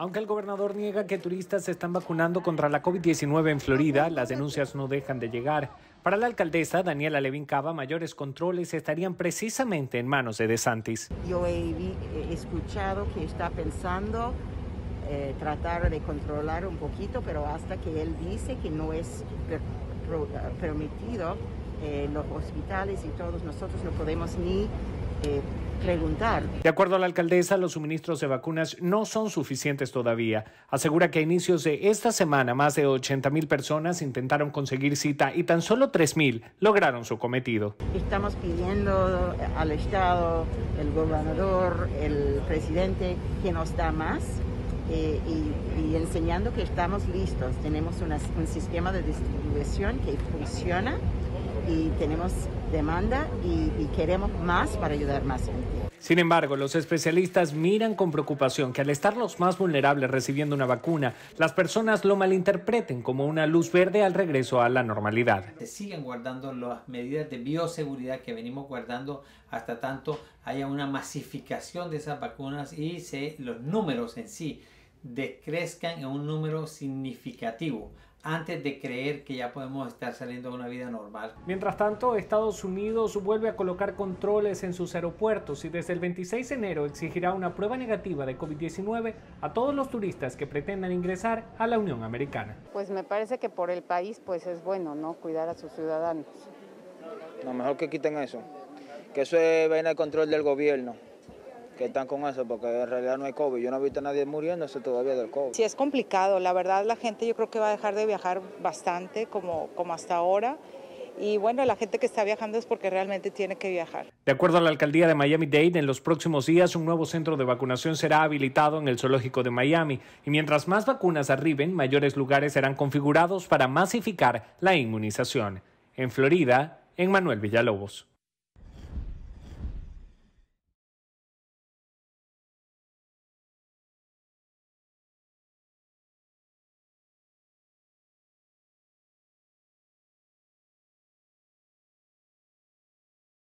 Aunque el gobernador niega que turistas se están vacunando contra la COVID-19 en Florida, las denuncias no dejan de llegar. Para la alcaldesa Daniela Levin Cava, mayores controles estarían precisamente en manos de DeSantis. Yo he, escuchado que está pensando eh, tratar de controlar un poquito, pero hasta que él dice que no es permitido, eh, los hospitales y todos nosotros no podemos ni eh, preguntar. De acuerdo a la alcaldesa, los suministros de vacunas no son suficientes todavía. Asegura que a inicios de esta semana más de 80 mil personas intentaron conseguir cita y tan solo 3 mil lograron su cometido. Estamos pidiendo al Estado, el gobernador, el presidente que nos da más. Eh, y, enseñando que estamos listos. Tenemos un sistema de distribución que funciona y tenemos demanda y, queremos más para ayudar más gente. Sin embargo, los especialistas miran con preocupación que al estar los más vulnerables recibiendo una vacuna, las personas lo malinterpreten como una luz verde al regreso a la normalidad. Se siguen guardando las medidas de bioseguridad que venimos guardando hasta tanto haya una masificación de esas vacunas y se, los números en sí decrezcan en un número significativo antes de creer que ya podemos estar saliendo de una vida normal. Mientras tanto, Estados Unidos vuelve a colocar controles en sus aeropuertos y desde el 26 de enero exigirá una prueba negativa de COVID-19 a todos los turistas que pretendan ingresar a la Unión Americana. Pues me parece que por el país pues es bueno, ¿no? Cuidar a sus ciudadanos. No, mejor que quiten eso. Que eso es vaina de control del gobierno que están con eso, porque en realidad no hay COVID. Yo no he visto a nadie muriéndose todavía del COVID. Sí, es complicado. La verdad, la gente yo creo que va a dejar de viajar bastante, como, como hasta ahora. Y bueno, la gente que está viajando es porque realmente tiene que viajar. De acuerdo a la alcaldía de Miami-Dade, en los próximos días un nuevo centro de vacunación será habilitado en el zoológico de Miami. Y mientras más vacunas arriben, mayores lugares serán configurados para masificar la inmunización. En Florida, en Manuel Villalobos.